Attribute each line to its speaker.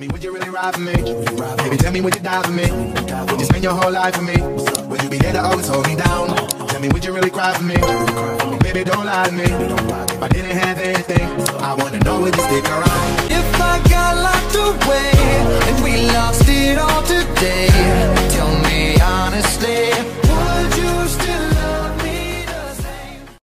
Speaker 1: me, would you really ride for me? Baby, tell me, would you die for me? Would you spend your whole life for me? Would you be there to always hold me down? Tell me, would you really cry for me? Baby, don't lie to me. If I didn't have anything, I wanna know, would you stick around?
Speaker 2: If I got